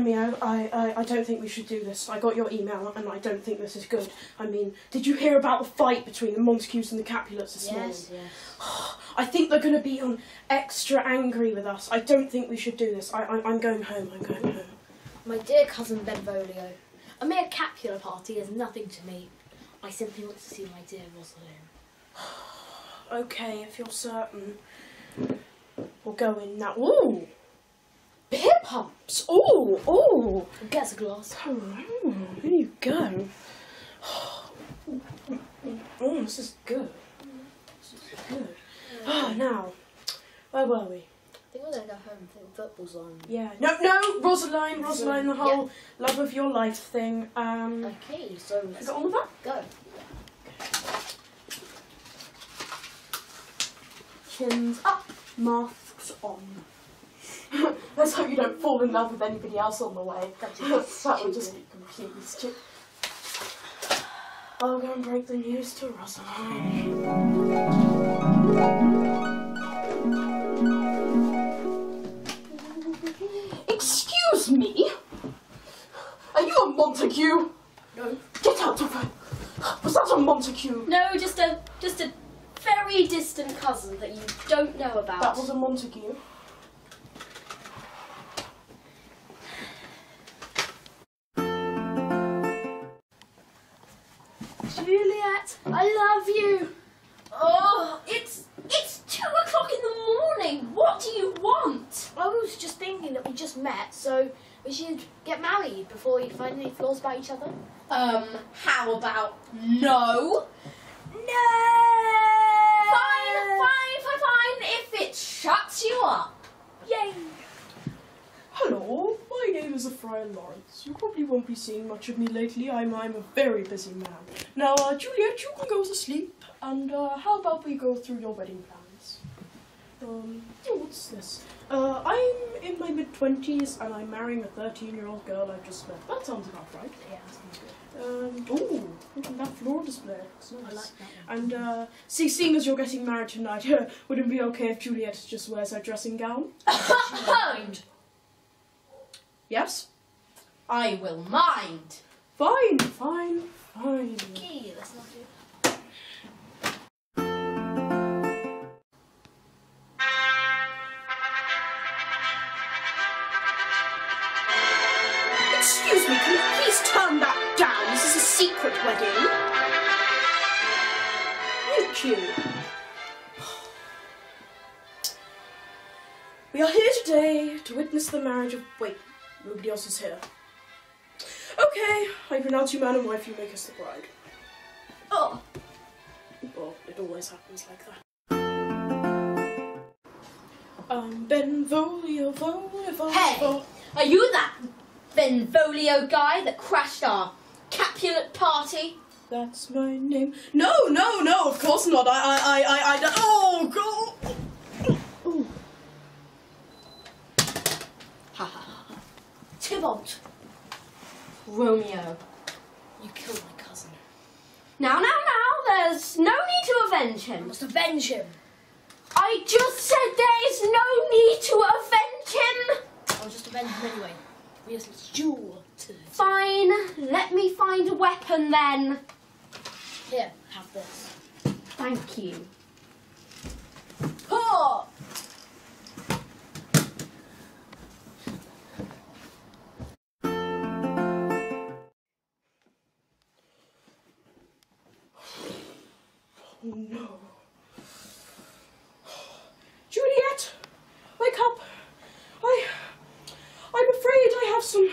Romeo, I, I, I don't think we should do this. I got your email and I don't think this is good. I mean, did you hear about the fight between the Montagues and the Capulets this morning? Yes, yes. I think they're going to be on extra angry with us. I don't think we should do this. I, I, I'm going home. I'm going home. My dear cousin Benvolio, a mere Capulet party is nothing to me. I simply want to see my dear Rosaline. Okay, if you're certain. We'll go in now. Ooh! Beer pumps! Ooh, ooh! Get us a glass. Oh, here you go. Oh, this is good. This is good. Ah, now, where were we? I think we're going to go home. I think football's on. Yeah. No, no, Rosaline, Rosaline, the whole love of your life thing. Um, Okay, so you let's got all of that? go. Chins up, masks on. Let's hope you don't fall in love with anybody else on the way. That would that would just be completely stupid. I'll go and break the news to Rosaline. Excuse me? Are you a Montague? No. Get out of it! Was that a Montague? No, just a just a very distant cousin that you don't know about. That was a Montague. So we should get married before you find any flaws about each other. Um, how about no? No. Fine, fine, fine, fine, if it shuts you up. Yay. Hello, my name is Friar Lawrence. You probably won't be seeing much of me lately. I'm I'm a very busy man. Now, uh, Juliet, you can go to sleep. And uh, how about we go through your wedding plans? Um, oh, what's this? Uh, I'm in my mid twenties and I'm marrying a thirteen-year-old girl I've just met. That sounds about right. Yeah, that sounds good. Um, ooh, look at that floor display. It's nice. I like that one. And uh, see, seeing as you're getting married tonight, would it be okay if Juliet just wears her dressing gown? Mind. Yes. I will mind. Fine, fine, fine. Okay, let's not do. Today to witness the marriage of. Wait, nobody else is here. Okay, I pronounce you man and wife, you make us the bride. Oh, Well, it always happens like that. Um, Benvolio, Volio, Volio. Hey, are you that Benvolio guy that crashed our Capulet party? That's my name. No, no, no, of course not. I, I, I, I, I don't. Oh, God. Tybalt. Romeo. you killed my cousin. Now, now, now, there's no need to avenge I him. must avenge him. I just said there is no need to avenge him. I'll just avenge him anyway. We just duel to Fine, let me find a weapon then. Here, have this. Thank you. Oh! No. Juliet, wake up. I. I'm afraid I have some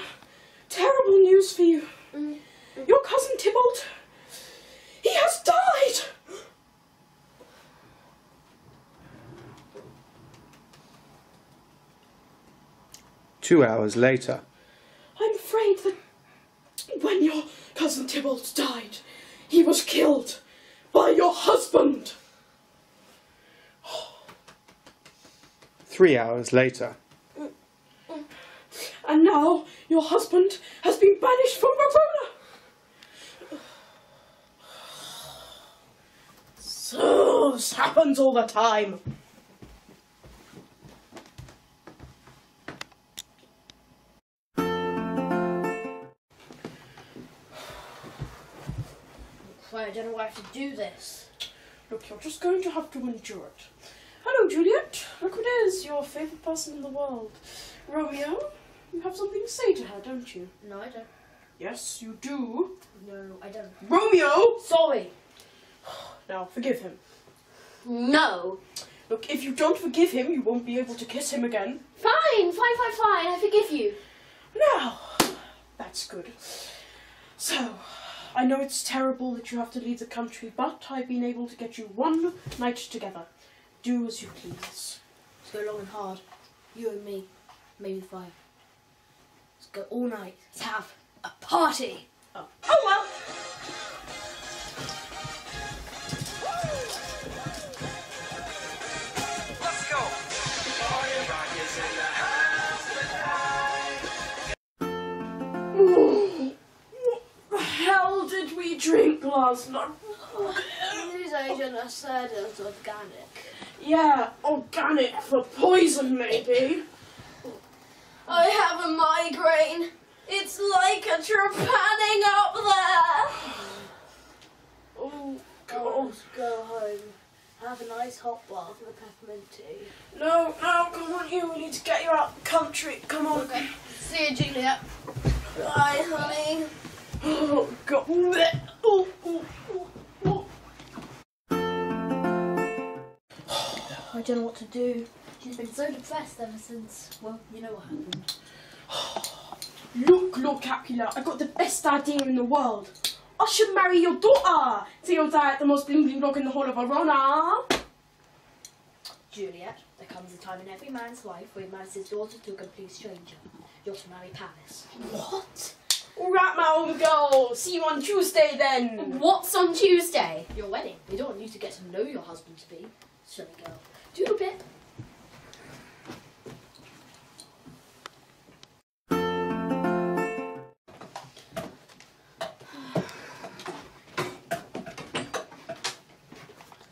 terrible news for you. Mm-hmm. Your cousin Tybalt. He has died! Two hours later, I'm afraid that when your cousin Tybalt died, he was killed three hours later. And now your husband has been banished from Ravenna. So this happens all the time. I don't know why I have to do this. Look, you're just going to have to endure it. Hello, Juliet. Look who it is, your favourite person in the world. Romeo, you have something to say to her, don't you? No, I don't. Yes, you do. No, I don't. Romeo! Sorry. Now, forgive him. No. Look, if you don't forgive him, you won't be able to kiss him again. Fine, fine, fine, fine. I forgive you. Now, that's good. So, I know it's terrible that you have to leave the country, but I've been able to get you one night together. Do as you please. Let's go long and hard. You and me. Maybe the fire. Let's go all night. Let's have a party. Oh, oh well. Let's. What the hell did we drink last night? News agent has said organic. Yeah, organic for poison, maybe. I have a migraine. It's like a trepanning up there. Oh, God. go home. Have a nice hot bath with peppermint tea. No, no, come on, you. We need to get you out of the country. Come on. Okay. See you, Juliet. Bye, honey. Oh, God. Oh, oh. Don't know what to do. She's been so depressed ever since. Well, you know what happened. Look, Lord Capulet, I got the best idea in the world. I should marry your daughter. So you'll die at the most bling bling dog in the whole of Verona. Juliet, there comes a time in every man's life where he marries his daughter to a complete stranger. You're to marry Paris. What? All right, my own girl. See you on Tuesday then. What's on Tuesday? Your wedding. We don't want you to get to know your husband to be. Silly girl. Bit.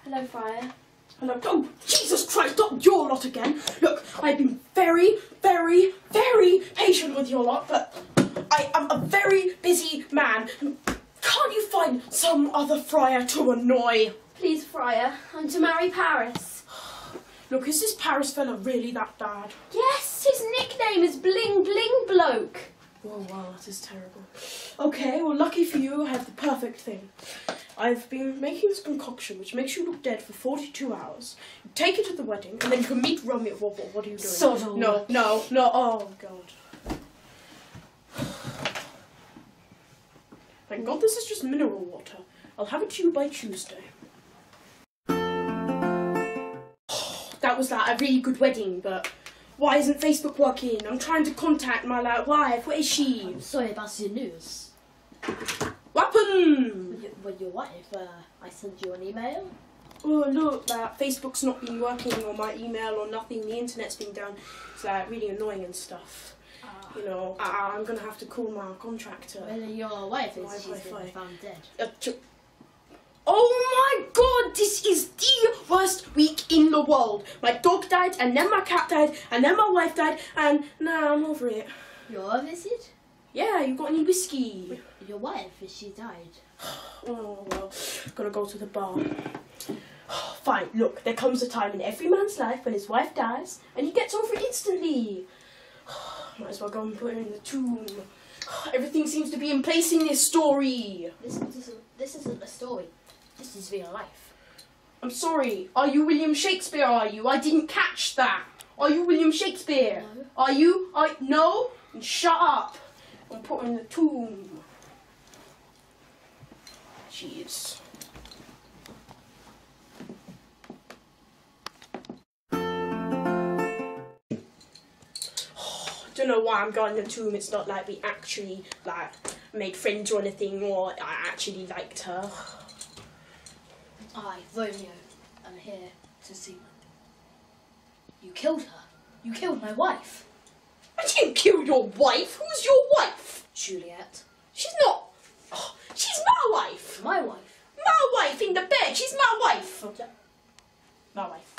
Hello, Friar. Hello. Oh, Jesus Christ, not your lot again. Look, I've been very, very, very patient with your lot, but I am a very busy man. Can't you find some other friar to annoy? Please, Friar, I'm to marry Paris. Look, is this Paris fella really that bad? Yes, his nickname is Bling Bling Bloke. Oh wow, that is terrible. Okay, well, lucky for you, I have the perfect thing. I've been making this concoction which makes you look dead for 42 hours. You take it to the wedding, and then you can meet Romeo. What, what, what are you doing? Sodom. No, no, no. Oh, God. Thank God this is just mineral water. I'll have it to you by Tuesday. That was like a really good wedding, but why isn't Facebook working? I'm trying to contact my like wife. Where is she? I'm sorry about the news. Weapon! Well, your wife, uh, I sent you an email. Oh look, that Facebook's not been working or my email or nothing. The internet's been down. It's like really annoying and stuff. You know, I, I'm gonna have to call my contractor. Well, your wife is, Why, she's why, been found dead. Uh, oh my god, this is the worst week in the world. My dog died, and then my cat died, and then my wife died, and now I'm over it. Your visit? Yeah, you got any whiskey? Your wife, she died? Oh well, gotta go to the bar. Fine, look, there comes a time in every man's life when his wife dies and he gets over it instantly. Might as well go and put her in the tomb. Everything seems to be in place in this story. This, this, this isn't a story. This is real life. I'm sorry, are you William Shakespeare, are you? I didn't catch that. Are you William Shakespeare? No. Are you? I No? Then Shut up. And put her in the tomb. Jeez. don't know why I'm going in the tomb. It's not like we actually like made friends or anything, or I actually liked her. I, Romeo, am here to see Linda. You killed her. You killed my wife. I didn't kill your wife. Who's your wife? Juliet. She's not. Oh, she's my wife. My wife. My wife in the bed. She's my wife. My wife.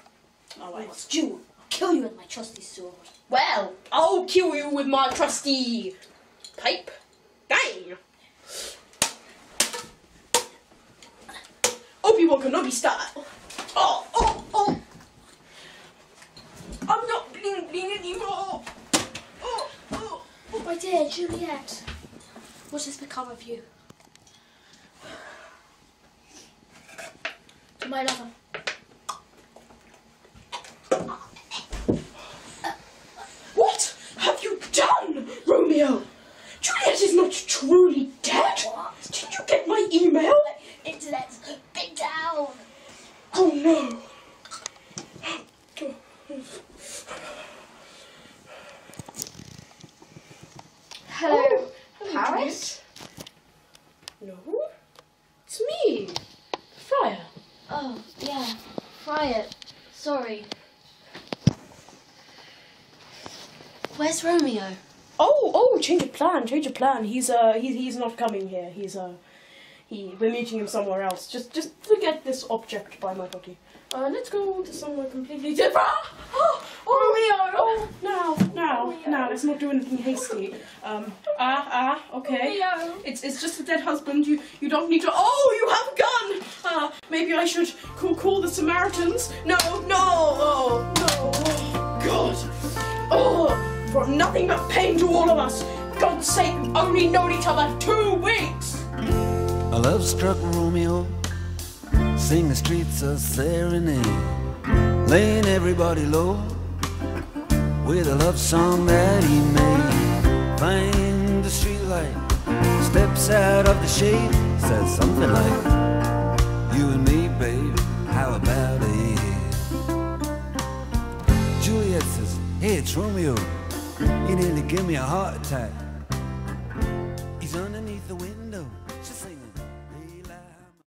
My wife. What's Jewel? I'll kill you with my trusty sword. Well, I'll kill you with my trusty pipe. Dang. Obi-Wan Kenobi style. Oh, oh, oh. I'm not bling bling anymore. Oh, oh, oh. My dear Juliet, what has become of you? To my lover. What have you done, Romeo? Juliet is not truly dead. Did you get my email? Internet, big down. Oh no. Hello, Hello, Paris? Juliet. No, it's me, Friar. Oh, yeah. Riot. Sorry. Where's Romeo? Oh, oh, change of plan, change of plan. He's uh, he's he's not coming here. He's uh, he we're meeting him somewhere else. Just just forget this object by my body. Uh, let's go to somewhere completely different. Oh, oh, oh, now, now, now. Let's not do anything hasty. Um, ah, ah, okay. Romeo. It's it's just a dead husband. You you don't need to. Oh, you have a gun. Uh, maybe I should call call the Samaritans. No, no, oh, no. Oh, God. Oh, brought nothing but pain to all of us. God's sake, we've only known each other two weeks. A love struck Romeo, sing the streets a serenade, laying everybody low with a love song that he made. Find the streetlight, steps out of the shade, says something like, You and me, babe, how about it? Juliet says, Hey, it's Romeo. You nearly give me a heart attack.